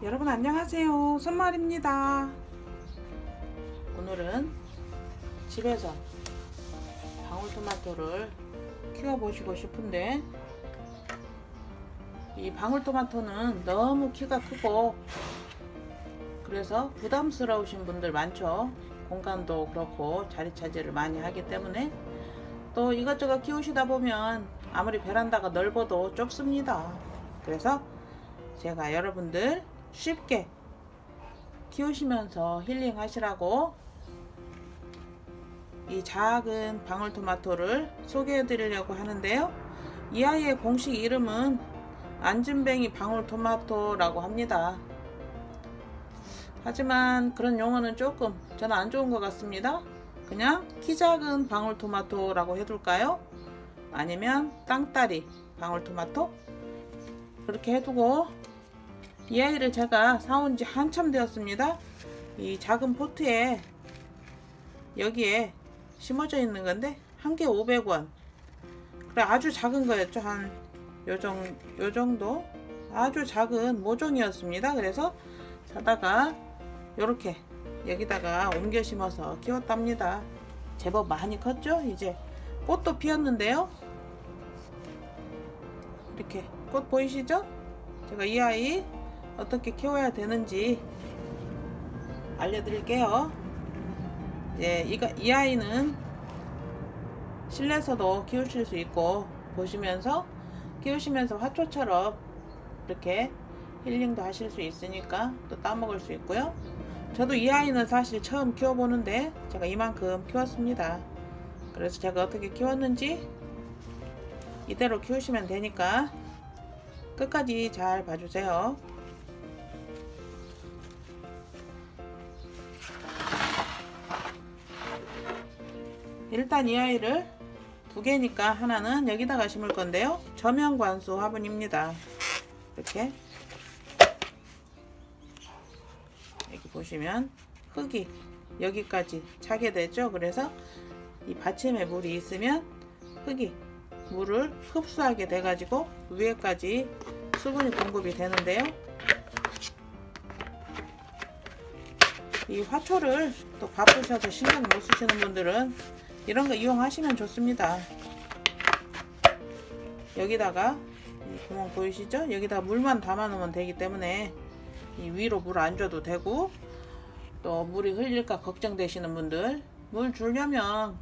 여러분 안녕하세요. 손말입니다. 오늘은 집에서 방울토마토를 키워보시고 싶은데 이 방울토마토는 너무 키가 크고 그래서 부담스러우신 분들 많죠. 공간도 그렇고 자리 차지를 많이 하기 때문에 또 이것저것 키우시다 보면 아무리 베란다가 넓어도 좁습니다. 그래서 제가 여러분들 쉽게 키우시면서 힐링 하시라고 이 작은 방울토마토를 소개해 드리려고 하는데요. 이 아이의 공식 이름은 안진뱅이 방울토마토라고 합니다. 하지만 그런 용어는 조금 저는 안 좋은 것 같습니다. 그냥 키 작은 방울토마토라고 해둘까요? 아니면 땅따리 방울토마토? 그렇게 해두고 이 아이를 제가 사온 지 한참 되었습니다. 이 작은 포트에 여기에 심어져 있는 건데 한 개 500원. 그래 아주 작은 거였죠. 한 요정, 요정도? 아주 작은 모종이었습니다. 그래서 사다가 이렇게 여기다가 옮겨 심어서 키웠답니다. 제법 많이 컸죠? 이제 꽃도 피었는데요. 이렇게 꽃 보이시죠? 제가 이 아이 어떻게 키워야 되는지 알려드릴게요. 예, 이, 이 아이는 실내에서도 키우실 수 있고 보시면서 키우시면서 화초처럼 이렇게 힐링도 하실 수 있으니까 또 따먹을 수 있고요. 저도 이 아이는 사실 처음 키워보는데 제가 이만큼 키웠습니다. 그래서 제가 어떻게 키웠는지 이대로 키우시면 되니까 끝까지 잘 봐주세요. 일단 이 아이를 두 개니까 하나는 여기다가 심을 건데요. 저면 관수 화분입니다. 이렇게 여기 보시면 흙이 여기까지 차게 되죠. 그래서 이 받침에 물이 있으면 흙이 물을 흡수하게 돼 가지고 위에까지 수분이 공급이 되는데요. 이 화초를 또 바쁘셔서 신경 못 쓰시는 분들은 이런 거 이용하시면 좋습니다. 여기다가 구멍 보이시죠? 여기다 물만 담아 놓으면 되기 때문에 위로 물 안 줘도 되고 또 물이 흘릴까 걱정되시는 분들 물 주려면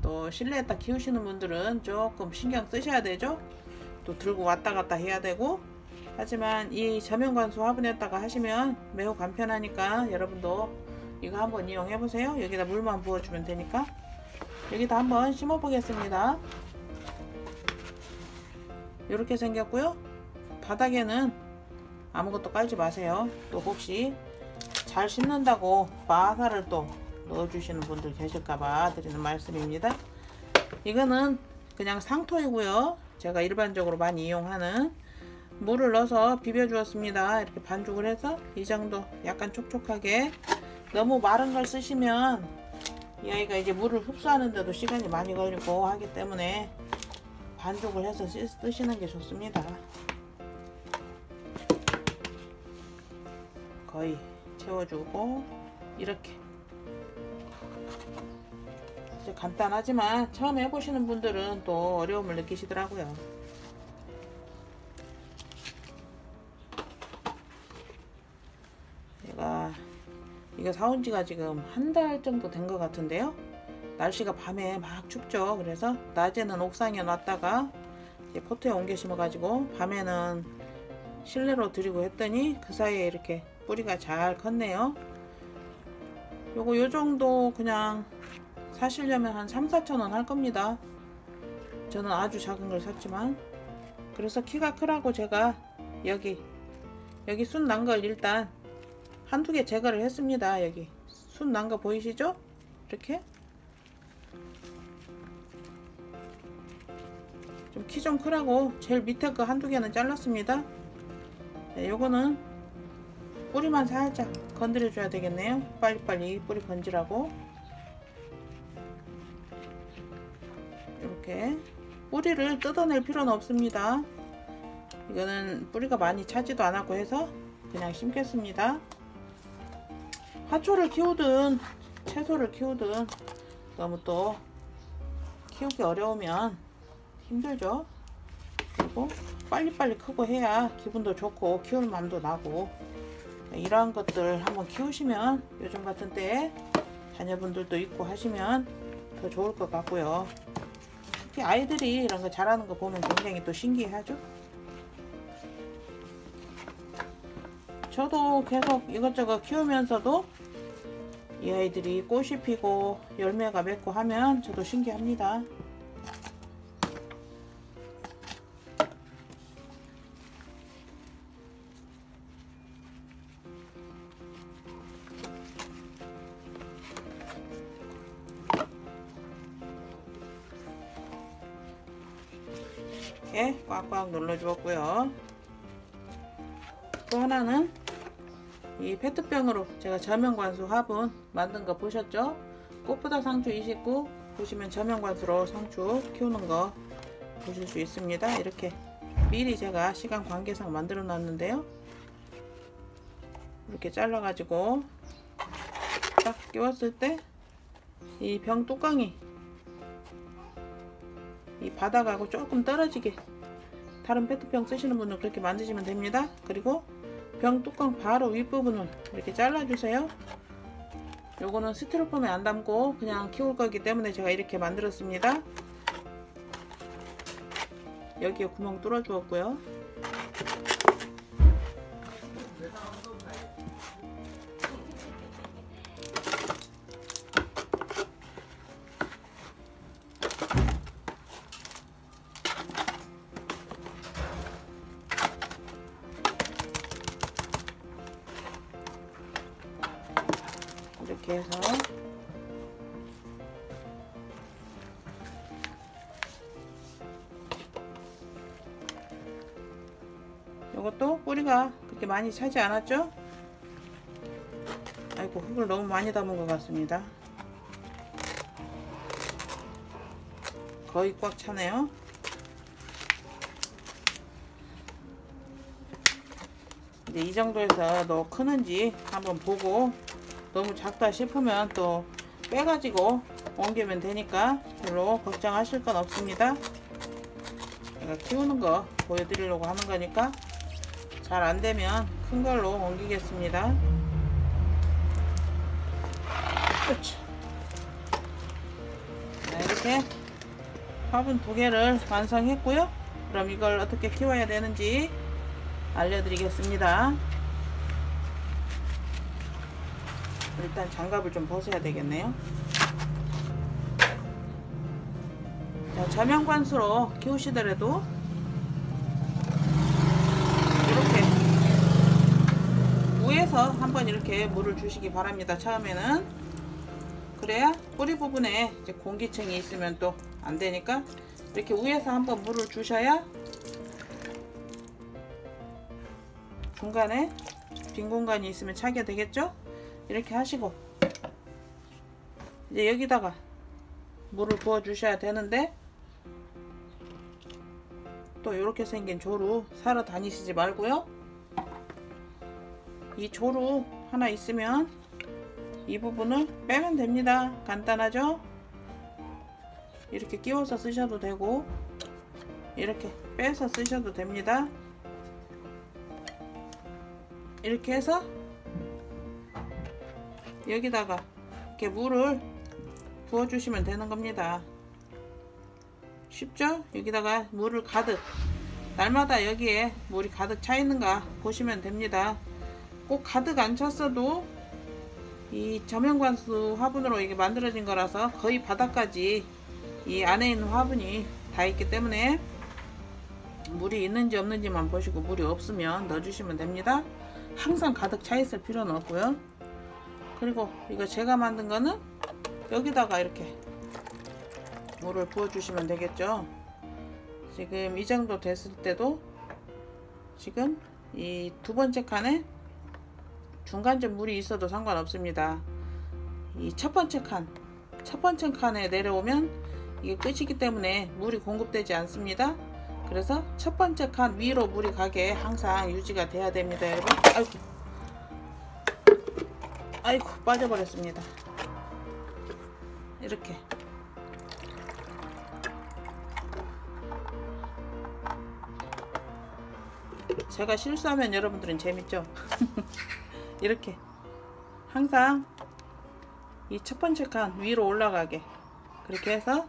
또 실내에다 키우시는 분들은 조금 신경 쓰셔야 되죠 또 들고 왔다 갔다 해야 되고 하지만 이 저면관수 화분에다가 하시면 매우 간편하니까 여러분도 이거 한번 이용해 보세요 여기다 물만 부어주면 되니까 여기다 한번 심어 보겠습니다. 이렇게 생겼고요. 바닥에는 아무것도 깔지 마세요. 또 혹시 잘 심는다고 마사를 또 넣어주시는 분들 계실까봐 드리는 말씀입니다. 이거는 그냥 상토이고요. 제가 일반적으로 많이 이용하는 물을 넣어서 비벼 주었습니다. 이렇게 반죽을 해서 이 정도 약간 촉촉하게 너무 마른 걸 쓰시면 이 아이가 이제 물을 흡수하는데도 시간이 많이 걸리고 하기 때문에 반죽을 해서 쓰시는 게 좋습니다. 거의 채워주고 이렇게 간단하지만 처음 해보시는 분들은 또 어려움을 느끼시더라고요. 이거 사온 지가 지금 한 달 정도 된 것 같은데요? 날씨가 밤에 막 춥죠. 그래서 낮에는 옥상에 놨다가 포트에 옮겨 심어 가지고 밤에는 실내로 들이고 했더니 그 사이에 이렇게 뿌리가 잘 컸네요. 요거 요 정도 그냥 사시려면 한 3, 4천원 할 겁니다. 저는 아주 작은 걸 샀지만. 그래서 키가 크라고 제가 여기 여기 순 난 걸 일단 한두 개 제거를 했습니다. 여기 순 난 거 보이시죠? 이렇게 좀 키 좀 크라고 제일 밑에 거 한두 개는 잘랐습니다. 네, 요거는 뿌리만 살짝 건드려 줘야 되겠네요. 빨리빨리 뿌리 건지라고 이렇게 뿌리를 뜯어낼 필요는 없습니다. 이거는 뿌리가 많이 차지도 않았고 해서 그냥 심겠습니다. 화초를 키우든 채소를 키우든 너무 또 키우기 어려우면 힘들죠. 그리고 빨리빨리 크고 해야 기분도 좋고 키울 마음도 나고 이러한 것들 한번 키우시면 요즘 같은 때에 자녀분들도 있고 하시면 더 좋을 것 같고요. 특히 아이들이 이런 거 잘하는 거 보면 굉장히 또 신기하죠. 저도 계속 이것저것 키우면서도 이 아이들이 꽃이 피고 열매가 맺고 하면 저도 신기합니다. 이렇게 꽉꽉 눌러주었고요. 또 하나는 이 페트병으로 제가 저면관수 화분 만든 거 보셨죠? 꽃보다 상추 29 보시면 저면관수로 상추 키우는 거 보실 수 있습니다. 이렇게 미리 제가 시간 관계상 만들어 놨는데요. 이렇게 잘라 가지고 딱 끼웠을 때 이 병 뚜껑이 이 바닥하고 조금 떨어지게 다른 페트병 쓰시는 분은 그렇게 만드시면 됩니다. 그리고 병 뚜껑 바로 윗부분을 이렇게 잘라주세요. 요거는 스티로폼에 안 담고 그냥 키울 거기 때문에 제가 이렇게 만들었습니다. 여기에 구멍 뚫어 주었고요. 해서. 이것도 뿌리가 그렇게 많이 차지 않았죠? 아이고 흙을 너무 많이 담은 것 같습니다. 거의 꽉 차네요. 이제 이 정도에서 너 크는지 한번 보고 너무 작다 싶으면 또 빼가지고 옮기면 되니까 별로 걱정하실 건 없습니다. 제가 키우는 거 보여드리려고 하는 거니까 잘 안되면 큰 걸로 옮기겠습니다. 자, 이렇게 화분 두 개를 완성했고요. 그럼 이걸 어떻게 키워야 되는지 알려드리겠습니다. 일단 장갑을 좀 벗어야 되겠네요. 자, 저면관수로 키우시더라도 이렇게 위에서 한번 이렇게 물을 주시기 바랍니다. 처음에는 그래야 뿌리 부분에 이제 공기층이 있으면 또 안 되니까 이렇게 위에서 한번 물을 주셔야 중간에 빈 공간이 있으면 차게 되겠죠? 이렇게 하시고 이제 여기다가 물을 부어 주셔야 되는데 또 이렇게 생긴 조루 사러 다니시지 말고요. 이 조루 하나 있으면 이 부분을 빼면 됩니다. 간단하죠? 이렇게 끼워서 쓰셔도 되고 이렇게 빼서 쓰셔도 됩니다. 이렇게 해서 여기다가 이렇게 물을 부어 주시면 되는 겁니다 쉽죠 여기다가 물을 가득 날마다 여기에 물이 가득 차 있는가 보시면 됩니다 꼭 가득 안 찼어도 이 저면관수 화분으로 이게 만들어진 거라서 거의 바닥까지 이 안에 있는 화분이 다 있기 때문에 물이 있는지 없는지만 보시고 물이 없으면 넣어주시면 됩니다. 항상 가득 차 있을 필요는 없고요. 그리고 이거 제가 만든 거는 여기다가 이렇게 물을 부어주시면 되겠죠. 지금 이 정도 됐을 때도 지금 이 두 번째 칸에 중간쯤 물이 있어도 상관없습니다. 이 첫 번째 칸, 첫 번째 칸에 내려오면 이게 끝이기 때문에 물이 공급되지 않습니다. 그래서 첫 번째 칸 위로 물이 가게 항상 유지가 돼야 됩니다 여러분 아이고 아이고 빠져버렸습니다. 이렇게. 제가 실수하면 여러분들은 재밌죠? 이렇게. 항상 이 첫 번째 칸 위로 올라가게. 그렇게 해서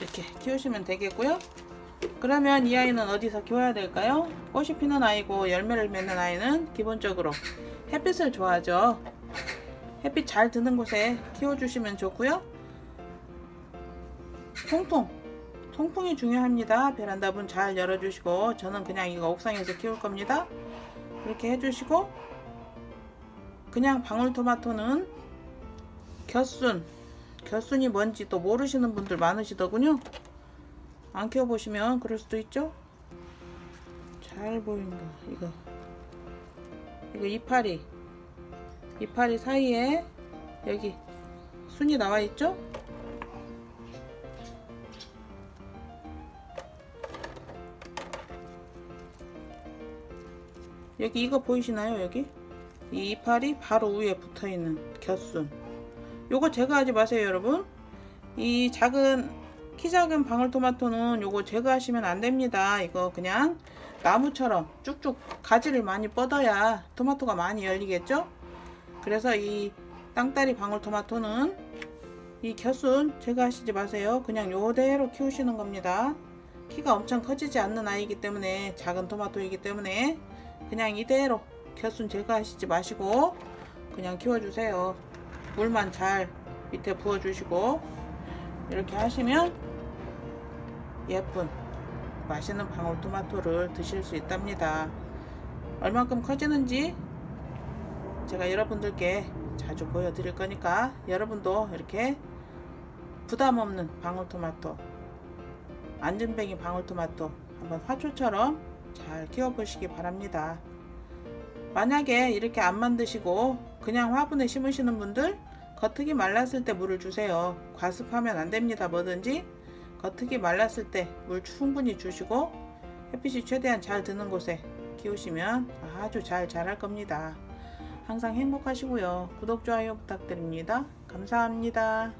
이렇게 키우시면 되겠고요. 그러면 이 아이는 어디서 키워야 될까요? 꽃이 피는 아이고 열매를 맺는 아이는 기본적으로 햇빛을 좋아하죠? 햇빛 잘 드는 곳에 키워주시면 좋고요. 통풍. 통풍이 중요합니다. 베란다 문 잘 열어주시고 저는 그냥 이거 옥상에서 키울 겁니다. 이렇게 해주시고 그냥 방울토마토는 곁순. 곁순이 뭔지 또 모르시는 분들 많으시더군요. 안 키워보시면 그럴 수도 있죠? 잘 보인다 이거 이거 이파리. 이파리 사이에 여기 순이 나와 있죠? 여기 이거 보이시나요 여기? 이 이파리 바로 위에 붙어있는 곁순. 요거 제가 하지 마세요 여러분. 이 작은 키 작은 방울토마토는 요거 제거하시면 안됩니다. 이거 그냥 나무처럼 쭉쭉 가지를 많이 뻗어야 토마토가 많이 열리겠죠? 그래서 이 땅다리 방울토마토는 이 곁순 제거하시지 마세요. 그냥 요대로 키우시는 겁니다. 키가 엄청 커지지 않는 아이이기 때문에 작은 토마토이기 때문에 그냥 이대로 곁순 제거하시지 마시고 그냥 키워주세요. 물만 잘 밑에 부어주시고 이렇게 하시면 예쁜 맛있는 방울토마토를 드실 수 있답니다. 얼만큼 커지는지 제가 여러분들께 자주 보여드릴 거니까 여러분도 이렇게 부담 없는 방울토마토 안전뱅이 방울토마토 한번 화초처럼 잘 키워보시기 바랍니다. 만약에 이렇게 안 만드시고 그냥 화분에 심으시는 분들 겉흙이 말랐을 때 물을 주세요. 과습하면 안됩니다. 뭐든지 겉흙이 말랐을 때 물 충분히 주시고 햇빛이 최대한 잘 드는 곳에 키우시면 아주 잘 자랄 겁니다. 항상 행복하시고요. 구독 좋아요 부탁드립니다. 감사합니다